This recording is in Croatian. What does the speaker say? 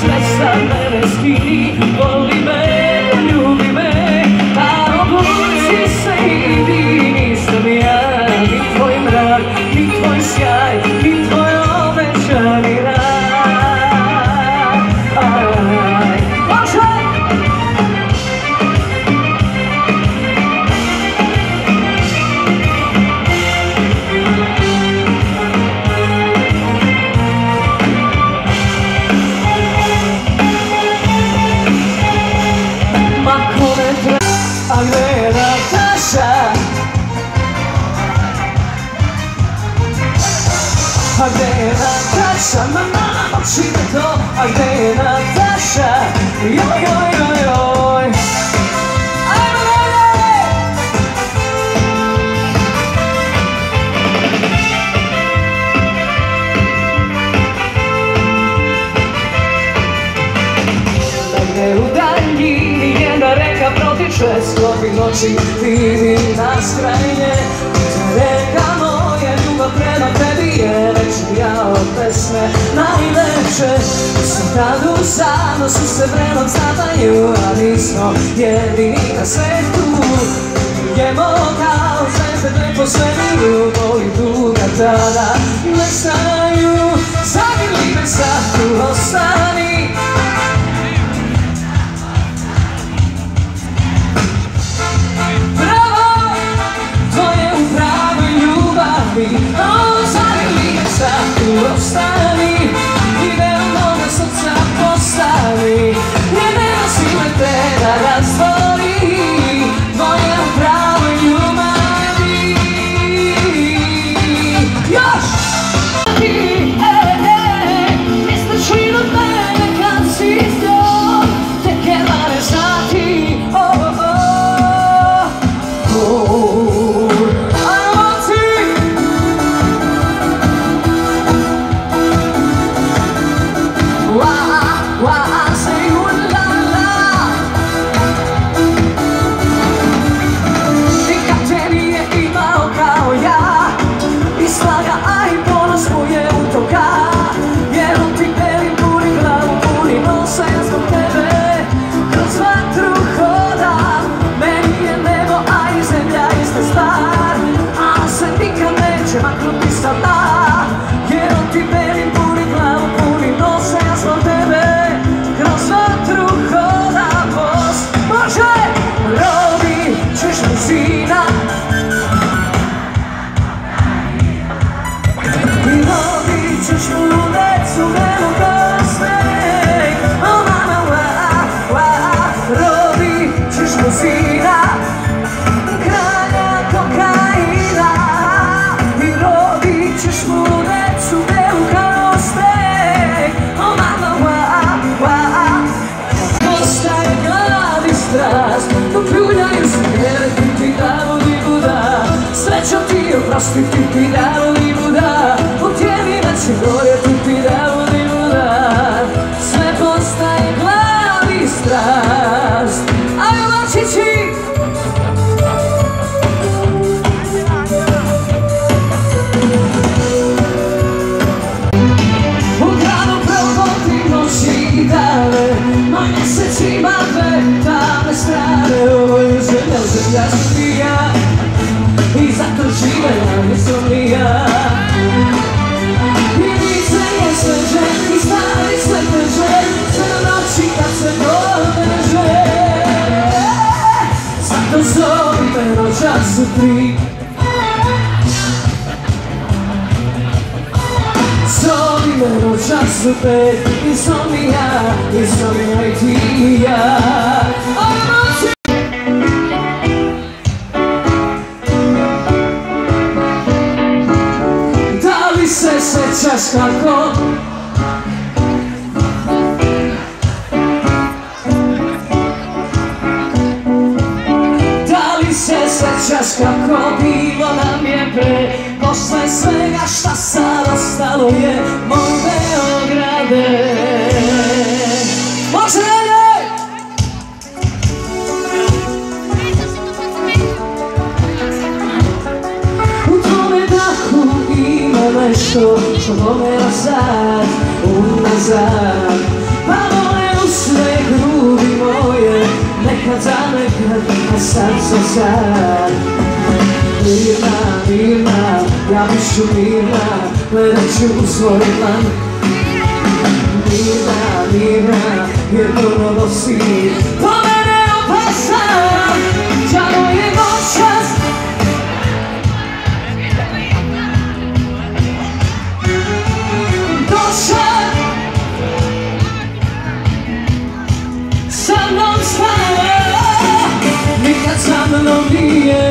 sve sa mene skini Voli me, ljubi me A obuci se i idi Nisam ja, ni tvoj mrak Ni tvoj sjaj, A gdje je Nataša? Ma mama me to, a gdje je Nataša? Joj, joj, joj, joj reka Sklopi noći vidim nas krajnje Te reka moja ljubav prema tebi od pesme. Najveće Sve tad u se vrenom zadaju A nismo jedini na svetu. Jemo kao zvezde dve po svemiru Boli duga tada. Nestaju Zagrli ti ti ti davo i buda U tijevima će gore ti ti davo i buda Sve postaje glad i strast Ajmo mačići! U gradu proboti noći i dane Moj mjesec ima dve tamne strane Ovo je zemlja, zemlja sudija zovi me u tri Zovi me noćas u pet Insomnija, insomnija i ti i ja! Da li se sećaš kako li se sećaš kako bilo nam je pre Posle svega šta sad ostalo je moj Beograde Može dalje! U Cause I'm a girl because I'm so sad Mirna, Mirna, ja bih ću Mirna Gledat ću u svoj plan Mirna, Mirna, jer ponovo si Po mene opasna Sa